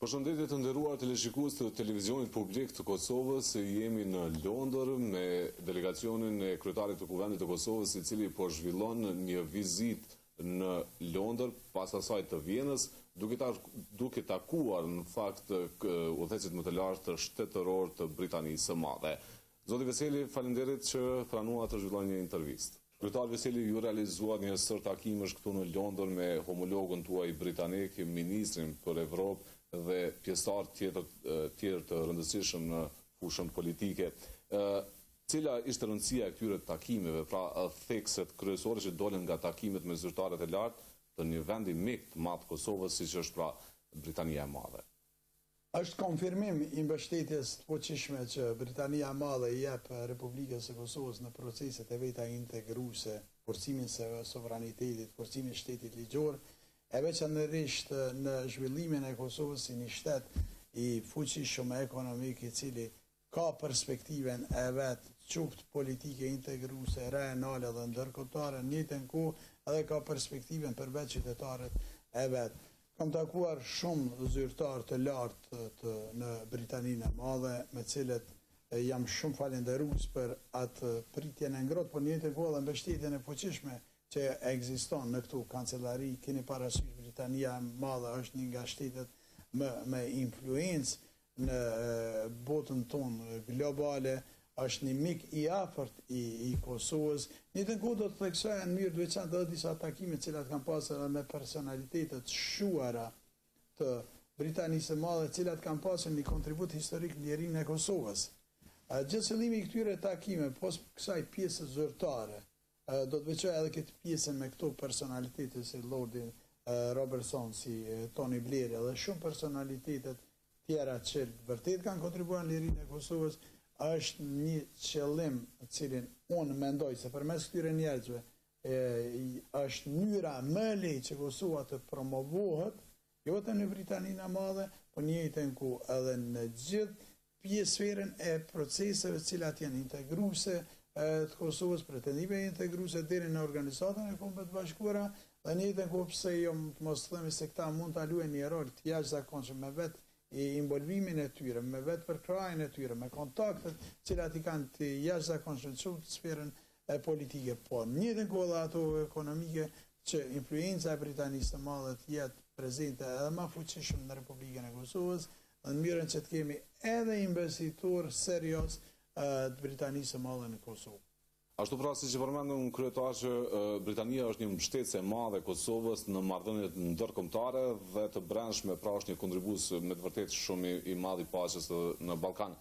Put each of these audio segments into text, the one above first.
Përshëndetje të nderuar teleshikues të Televizionit Publik të Kosovës, jemi në Londër me delegacionin e kryetarit të Kuvendit të Kosovës i cili po zhvillon një vizitë në Londër, pas asaj të Vjenës, duke takuar në fakt udhëheqësit më të lartë shtetërorë të Britanisë së Madhe. Zoti Veseli, faleminderit që pranuat të zhvillojmë një intervistë. Kryetar Veseli ju realizuat një sërë takimesh këtu në Londër me homologun tuaj britanik, ministrin për Evropë dhe pjesëtarë tjetër tjerë të rëndësishëm në fushën politike. Cila ishte rëndësia e këtyre takimeve, pra thekset kryesore që dolën nga takimet me zyrtarët e lartë të një vendi mik të madh të Kosovës siç është pra Britania e Madhe? Është konfirmim i mbështetjes të fuqishme që Britania e Madhe i jep Republikës së Kosovës në proceset e veta integruese, forcimin së sovranitetit, forcimin e shtetit ligjor, e veçanërisht në zhvillimin e Kosovës si një shtet i fuqishëm ekonomik i cili Ka perspektiven e vet, qoftë politike integruese, rajonale dhe ndërkombëtare, në të njëjtën kohë edhe ka perspektiven për vetë qytetarët e vet. Kam takuar shumë zyrtarë të lartë të në Britaninë e Madhe, me të cilët jam shumë falënderues për atë pritjen e ngrohtë, por në të njëjtën kohë edhe mbështetjen e fuqishme që ekziston në këto kancelari. Kini parasysh Britania e Madhe është një nga shtetet më me influencë Në botën tonë globale, është një mik i afërt i Kosovës. Njëjtën kohë do të theksoja në mënyrë të veçantë edhe disa takime të cilat kam pasur edhe me personalitete të shquara të Britanisë së Madhe, të cilat kanë pasur një kontribut historik në lirinë e Kosovës. Gjithë qëllimi i këtyre takimeve, pos kësaj pjese zyrtare, Do të veçoja edhe këtë pjesën me këto personalitete si Lordi Robertson, si Toni Bleri edhe shumë personalitete të tjera që vërtet kanë kontribuar në lirinë e Kosovës, është një qëllim të cilin unë mendoj se përmes këtyre njerëzve është mënyra më e lehtë që Kosova të promovohet Jo vetëm në Britaninë e Madhe, por në njëjtën kohë edhe në gjithë pjes sferën e proceseve të cilat janë integruese të Kosovës, pretendime integruese deri në Organizatën e Kombeve të Bashkuara, dhe në njëjtën kohë pse jo të mos themi se këta mund ta luajnë një rol të jashtëzakonshëm me vetë involvimin e tyre, me vetë përkrahjen e tyre, me kontaktet cilat i kanë të jashtëzakonshme që të sferën e politike po në njëjtën kohë dhe ato ekonomike që influenca e Britanisë së Madhe të jetë prezente edhe më fuqishëm në Republikën e Kosovës dhe në mënyrë që të kemi edhe investitorë serioz të Britanisë së Madhe në Kosovë. Ashtu pra, siç e përmendët, kryetar, Britania është një mbështetëse e madhe e Kosovës në marrëdhëniet ndërkombëtare dhe të brendshme, pra është një kontribues me të vërtetë shumë i madh i paqes në Ballkan.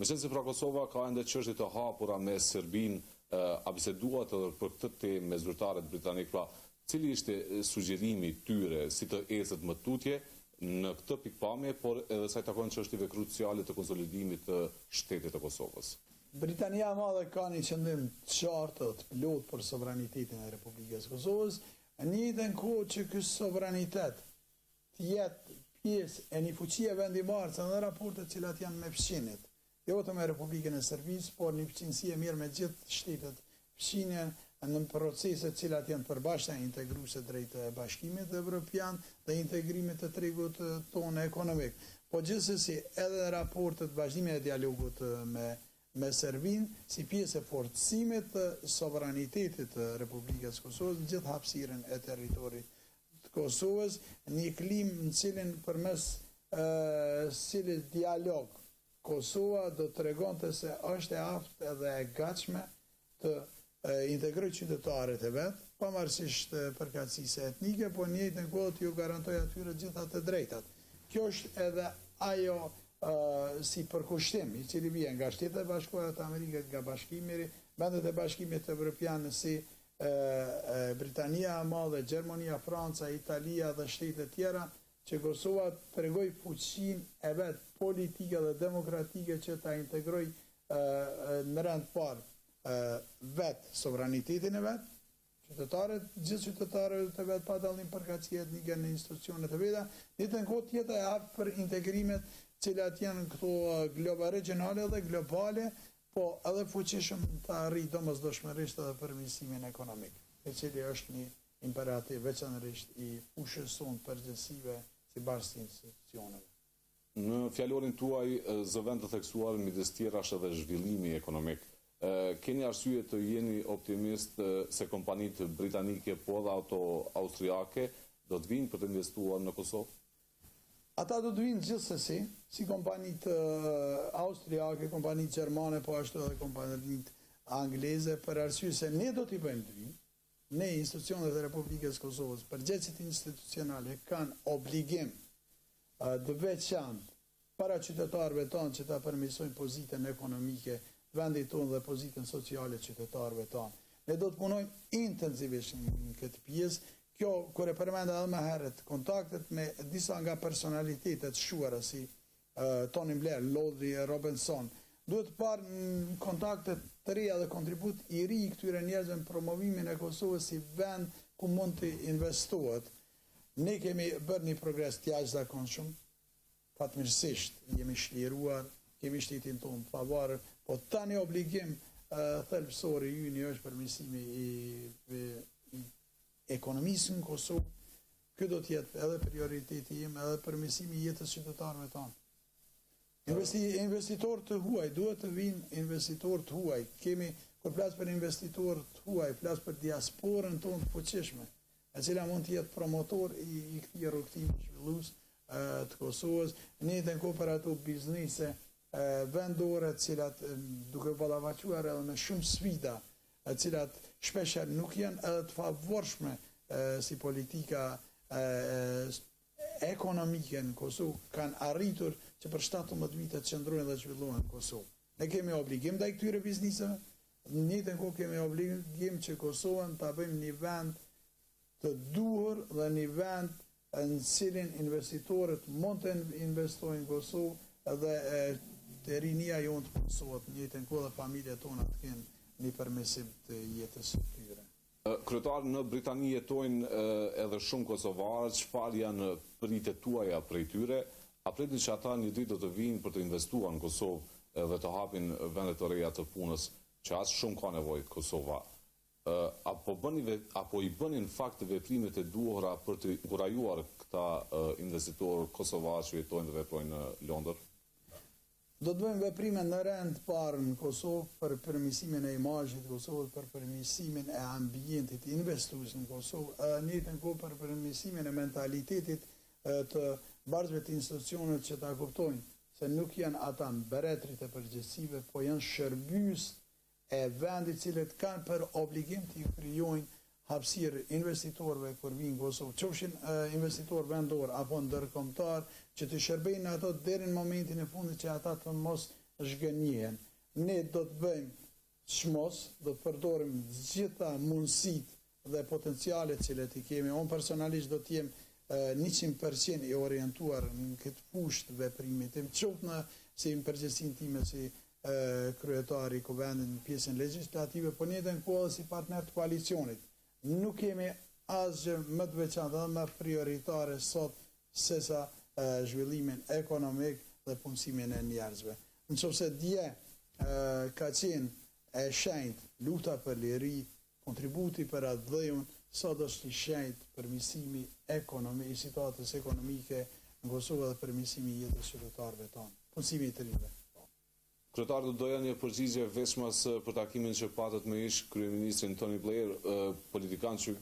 Meqenëse pra Kosova ka ende çështje të hapura me Serbinë, a biseduat edhe për këtë temë me zyrtarët britanikë, pra cili ishte sugjerimi i tyre si të ecet më tutje në këtë pikëpamje, por edhe sa i takon çështjeve kruciale të konsolidimit të shtetit të Kosovës? Britania e Madhe ka një qëndrim të qartë, të plotë për sovranitetin e Republikës së Kosovës, në të njëjtën kohë që ky sovranitet të jetë pjesë e një fuqie vendimmarrëse në raportet cilat janë me fqinjët, jo vetëm me Republikën e Serbisë, por një fqinjësi e mirë me gjithë shtetet fqinje në proceset cilat janë të përbashkëta integruese drejt Bashkimit Evropian dhe integrimit të tregut tonë ekonomik. Po gjithsesi edhe raportet vazhdimi i dialogut me me Serbinë si pjesë e forcimit të sovranitetit të Republikës Kosovës në gjithë hapësirën e territorit të Kosovës, në një klimë në cilin përmes cilit dialog Kosova do të tregonte se është e aftë edhe e gatshme të integrojë qytetarët e vet, pavarësisht përkatësisë etnike, por në njëjtën kohë t'ju garantojë atyre gjitha të drejtat. Kjo është edhe ajo si përkushtim, i cili vjen nga Shtetet e Bashkuara të Amerikës, nga Bashkimi, vendet e Bashkimit Evropian si Britania e Madhe, Gjermania, Franca, Italia dhe shtete tjera, që Kosova të tregojë fuqinë e vet politike dhe demokratike që ta integrojë në rend të parë vet sovranitetin e vet, qytetarët, të gjithë qytetarëve të vet pa dallim përkatësi etnike në institucionet e veta, njëjtën kohë të jetë e aftë për integrimet cilat janë këto globa, regjionale dhe globale Po, edhe fuqishëm ta arrijë domosdoshmërisht edhe përmirësimin ekonomik, i cili është një imperativ veçanërisht i fushës sonë, përgjegjësive si bartës të institucioneve. Në fjalorin tuaj, zë vend të theksuar midis të tjerash edhe zhvillimi ekonomik. Keni arsye të jeni optimist se kompanitë britanike, po edhe ato austriake, do të vijnë për të investuar në Kosovë? Ata do të vinë gjithsesi, si kompanitë austriake, kompanitë gjermane, po ashtu edhe kompanitë angleze, për arsye se ne do t'i bëjmë të vinë, ne institucionet e Republikës së Kosovës, përgjegjësit institucionalë kanë obligim të veçantë Para qytetarëve tanë që ta përmirësojmë pozitën ekonomike të vendit tonë dhe pozitën sociale të qytetarëve tanë. Ne do të punojmë intensivisht në këtë pjesë. Kjo, kur e përmenda edhe më herët, kontaktet me disa nga personalitetet e shquara si Tony Blair, Lordi Robertson, duhet parë në kontekst të reja dhe kontribut i ri i këtyre njerëzve në promovimin e Kosovës si vend ku mund të investohet. Ne kemi bërë një progres të jashtëzakonshëm, Fatmirësisht jemi çliruar, kemi shtetin tonë të pavarur, po tani obligim thelbësor i yni është përmirësimi i ekonomisë në Kosovë. Ky do të jetë edhe prioriteti im, edhe përmirësimi i jetës qytetarëve tanë. Investi, investitorë të huaj, duhet të vijnë investitorë të huaj. Kemi, kur flas për investitorë të huaj, flas për diasporën tonë të fuqishme. e cila mund të jetë promotor i i këtij rrugëtimi zhvillues të Kosovës, në të njëjtën kohë për ato biznese vendore të cilat duke u ballafaquar edhe me shumë sfida, të cilat shpesh herë nuk janë edhe të favorshme si politika ekonomike në Kosovë, kanë arritur që për shtatëmbëdhjetë vite të qëndrojnë dhe të zhvillohen në Kosovë. Ne kemi obligim ndaj këtyre bizneseve, në të njëjtën kohë kemi obligim që Kosovën ta bëjmë një vend të duhur dhe një vend në cilin investitorët mund të investojnë në Kosovë dhe të rinia jonë të punësohet në njëjtën kohë edhe familjet tona të kenë një përmirësim të jetës së tyre. Kryetar në Britani jetojnë edhe shumë kosovarë, çfarë janë pritjet tuaja prej tyre? A pritni që ata një ditë do të vijnë për të investuar në Kosovë dhe të hapin vende të reja të punës që aq shumë ka nevojë Kosova? A po i bëni në fakt veprimet e duhura për të inkurajuar këta investitorë kosovarë që jetojnë dhe veprojnë në Londër? Do të bëjmë veprime në rend të parë në Kosovë për përmirësimin e imazhit të Kosovës, për përmirësimin e ambientit investues në Kosovë dhe në të njëjtën kohë për përmirësimin e mentalitetit të bartësve të institucioneve që ta kuptojnë se nuk janë ata mbretërit e përgjegjësive, po janë shërbys e vendit cilët kanë për obligim t'i krijojnë hapësirë investitorëve kur vijnë në Kosovë, qofshin investitorë vendorë apo ndërkombëtarë, që t'i shërbejnë ato deri në momentin e fundit që ata të mos zhgënjehen. Ne do të bëjmë çmos, do të përdorim të gjitha mundësitë dhe potencialet të cilat i kemi, unë personalisht do të jem njëqind për qind i orientuar në këtë fushë të veprimit tim, qoftë në si në përgjegjësinë time si kryetar i Kuvendit në pjesën legjislative, por në njëjtën kohë edhe si partner të koalicionit. Nuk kemi asgjë më të veçantë dhe më prioritare sot sesa zhvillimin ekonomik dhe punësimin e njerëzve. Në qoftë se dje ka qenë e shenjtë lufta për liri, Kontributi për atdheun sot është i shenjtë përmirësimi ekonomi i situatës ekonomike në Kosovë dhe përmirësimi i jetës së qytetarëve tanë. Punësimi i të rinjve. Po. Kryetar do doja një përgjigje veçmas për takimin që patët me ish kryeministrin Tony Blair politikan që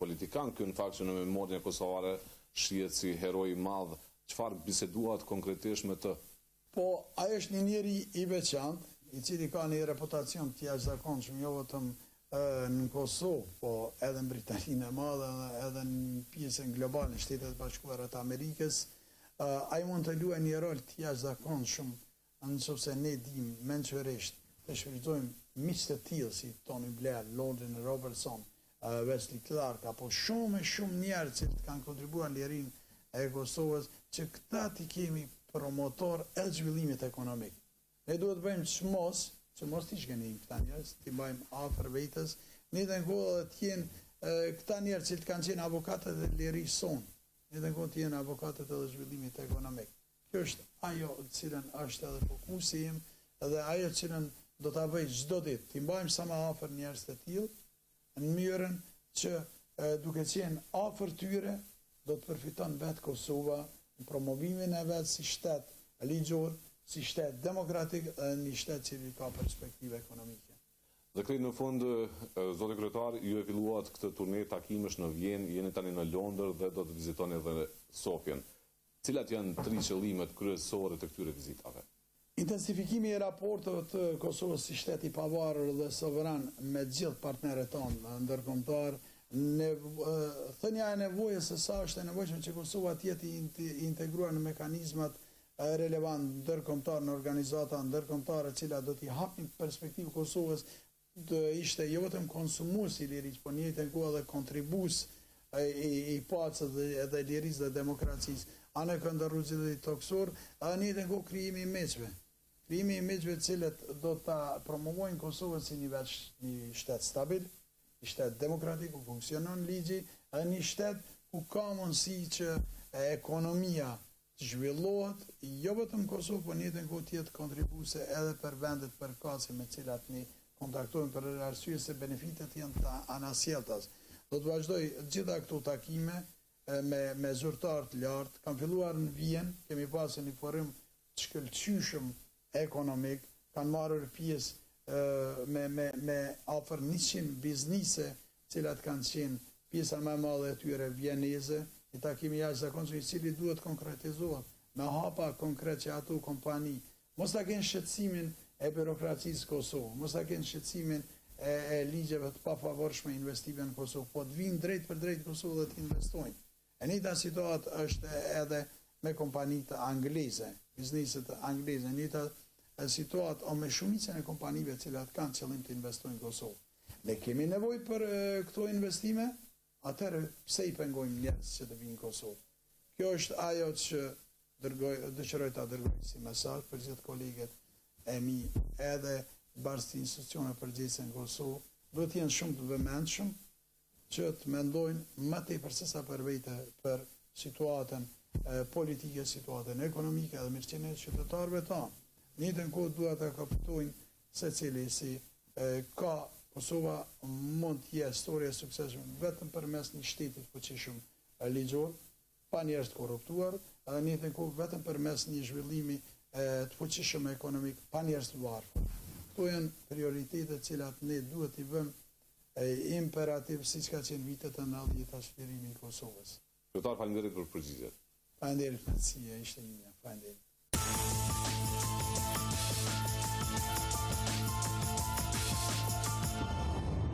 politikan ky në fakt që në memorjen kosovare shihet si hero i madh çfarë biseduat konkretisht me të Po, ai është një njeri i veçantë, i cili ka një reputacion të jashtëzakonshëm jo vetëm në Kosovë, po edhe në Britaninë e Madhe, edhe në pjesën globale, në Shtetet e Bashkuara të Amerikës. Ai mund të luajë një rol të jashtëzakonshëm në qoftë se ne dimë mençurisht të shfrytëzojmë miq të tillë si Tony Blair, Lordin Robertson, Wesley Clark apo shumë e shumë njerëz të cilët kanë kontribuar në lirinë e Kosovës që këta t'i kemi promotor edhe zhvillimit ekonomik. Ne duhet të bëjmë çmos që mos t'i zhgënjejmë këta njerëz, t'i mbajmë afër vetes, në njëjtën kohë edhe të jenë këta njerëz të cilët kanë qenë avokatët e lirisë sonë, në njëjtën kohë të jenë avokatët edhe zhvillimit ekonomik. Kjo është ajo të cilën është edhe fokusi im dhe ajo të cilën do ta bëj çdo ditë, t'i mbajmë sa më afër njerëz të tillë, në mënyrën që duke qenë afër tyre do të përfiton vetë Kosova në promovimin e vet si shtet ligjor, si shtet demokratik dhe një shtet i cili ka perspektivë ekonomike. Dhe krejt në fund, zoti kryetar, ju e filluat këtë turne takimesh në Vjenë, jeni tani në Londër dhe do të vizitoni edhe Sofjen. Cilat janë tri qëllimet kryesore të këtyre vizitave? Intensifikimi i raporteve të Kosovës si shtet i pavarur dhe sovran me të gjithë partnerët tanë ndërkombëtarë, thënia e nevojës se sa është e nevojshme që Kosova të jetë i integruar në mekanizmat relevantë ndërkombëtarë, në organizata ndërkombëtare të cilat do t'i hapin perspektivë Kosovës do të ishte jo vetëm konsumues i lirisë, por në të njëjtën kohë edhe kontribues i paqes edhe lirisë dhe demokracisë. Anekënd rruzullit tokësor, edhe në të njëjtën kohë krijimi i miqve. Krijimi i miqve të cilët do ta promovojnë Kosovën si një veç një shtet stabil, një shtet demokratik ku funksionon ligji, edhe një shtet ku ka mundësi që ekonomia zhvillohet jo vetëm në Kosovë, por në njëjtën kohë të jetë kontribuese edhe për vendet përkatëse me të cilat ne kontaktojmë për arsye se benefitet janë të anasjellta. Do të vazhdoj të gjitha këto takime me me zyrtarë të lartë, kam filluar në Vienë, kemi pasur një forum të shkëlqyshëm ekonomik, kanë marrur pjesë me me afër njëqind biznese të cilat kanë qenë pjesa më e madhe e tyre vieneze, një takim i jashtëzakonshëm i cili duhet të konkretizohet me hapa konkret që ato kompani mos ta kenë shqetësimin e birokracisë në Kosovë, mos ta kenë shqetësimin e e ligjeve të pafavorshme investime në Kosovë, po të vijnë drejtpërdrejt në Kosovë dhe të investojnë. E njëjta situatë është edhe me kompanitë angleze, bizneset angleze, e njëjta situatë o me shumicën e kompanive të cilat kanë qëllim të investojnë në Kosovë. Ne kemi nevojë për këto investime, atëherë pse i pengojmë njerëz që të vijnë në Kosovë? Kjo është ajo që dërgoj, dëshiroj ta dërgoj si mesazh për gjithë kolegët e mi, edhe bartës të institucioneve përgjegjëse në Kosovë, duhet të jenë shumë të vëmendshëm që të mendojnë më tepër se sa për vete për situatën politike, situatën ekonomike dhe mirëqenien e qytetarëve tanë. Në të njëjtën kohë duhet ta kuptojnë secili se Kosova, Kosova mund të jetë storie e suksesshme vetëm përmes një shteti të fuqishëm ligjor, pa njerëz të korruptuar, në të njëjtën kohë vetëm përmes një zhvillimi të fuqishëm ekonomik, pa njerëz të varfër. Këto janë prioritetet të cilat ne duhet t'i vëmë imperativ siç ka qenë vitet e nëntëdhjeta çlirimi i Kosovës. Zyrtar faleminderit për përgjigjet. Faleminderit kënaqësia ishte imja. Faleminderit.